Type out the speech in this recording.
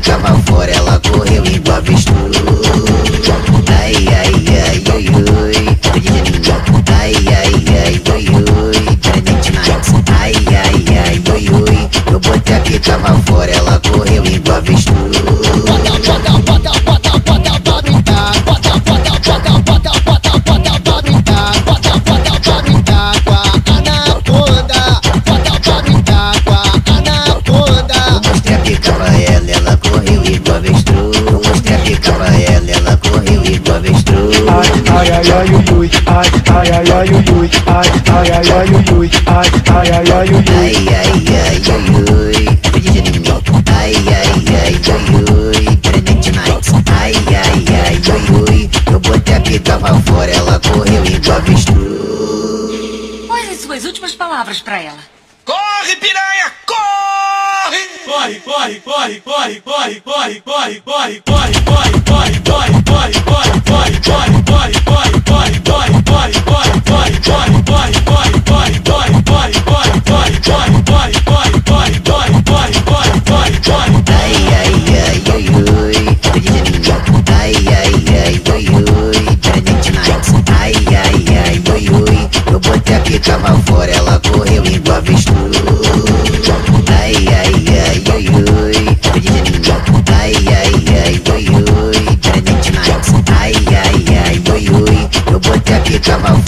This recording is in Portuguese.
que eu Ai, ai, ai, ui, ui, ai, ai, ai, ai, ui, ui, ai, ai, ai, ai, ui, ui, ai, ai, ai, ai, ui, ui. Ai, ai, ai, ui, ui, mim. Ai, ai, ai, ui, ui, Brenner Tonight. Ai, ai, ai, ui, eu botei a pica pra fora, ela correu igual avestruz. Quais as suas últimas palavras pra ela? Corre, piranha, corre! Corre, corre, corre, corre, corre, corre, corre, corre, corre, corre, corre, corre, corre, oi, oi, Ai, ai, ai, oi, oi Eu botei a pica mal fora, ela correu igual avestruz Ai, ai, ai, oi, oi Ai, ai, ai, oi, oi Ai, ai, ai, oi, oi Eu botei a pica mal fora